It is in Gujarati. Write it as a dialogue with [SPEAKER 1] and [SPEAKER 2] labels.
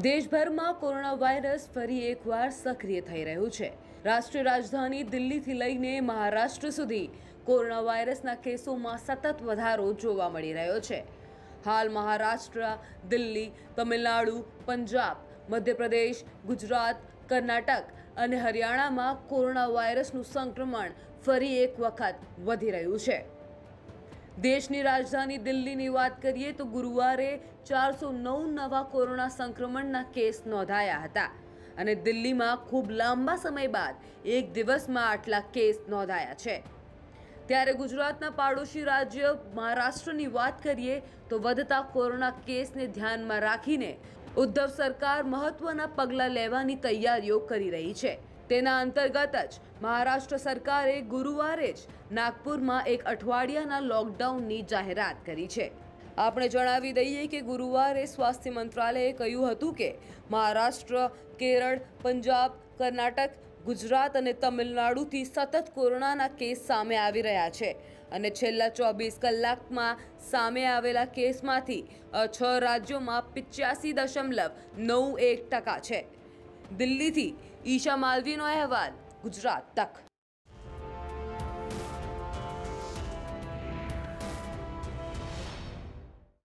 [SPEAKER 1] દેશભરમાં કોરોના વાયરસ ફરી એકવાર સક્રિય થઈ રહ્યું છે. રાષ્ટ્રીય રાજધાની દિલ્હીથી લઈને મહારાષ્ટ્ર સુધી કોરોના વાયરસના કેસોમાં સતત વધારો જોવા મળી રહ્યો છે. હાલ મહારાષ્ટ્ર, દિલ્હી, તમિલનાડુ, પંજાબ, મધ્યપ્રદેશ, ગુજરાત, કર્ણાટક અને હરિયાણામાં કોરોના વાયરસનું સંક્રમણ ફરી એક વખત વધી રહ્યું છે. દેશની રાજધાની દિલ્હીની વાત કરીએ તો ગુરુવારે ચારસો નવ નવા કોરોના સંક્રમણના કેસ નોંધાયા હતા. અને દિલ્હીમાં ખૂબ લાંબા સમય બાદ એક દિવસમાં આટલા કેસ નોંધાયા છે. ત્યારે ગુજરાતના પાડોશી રાજ્ય મહારાષ્ટ્રની વાત કરીએ તો વધતા કોરોના કેસને ધ્યાનમાં રાખીને ઉદ્ધવ સરકાર મહત્વના પગલાં લેવાની તૈયારીઓ કરી રહી છે. તેના અંતર્ગત જ મહારાષ્ટ્ર સરકારે ગુરુવારે જ નાગપુરમાં એક અઠવાડિયાના લોકડાઉનની જાહેરાત કરી છે. આપણે જણાવી દઈએ કે ગુરુવારે સ્વાસ્થ્ય મંત્રાલયે કહ્યું હતું કે મહારાષ્ટ્ર, કેરળ, પંજાબ, કર્ણાટક, ગુજરાત અને તમિલનાડુથી સતત કોરોનાના કેસ સામે આવી રહ્યા છે અને છેલ્લા ચોવીસ કલાકમાં સામે આવેલા કેસમાંથી છ રાજ્યોમાં પિચ્યાસી દશમલવ નવ એક ટકા છે. દિલ્હીથી ઈશા માલવીનો અહેવાલ ગુજરાત તક.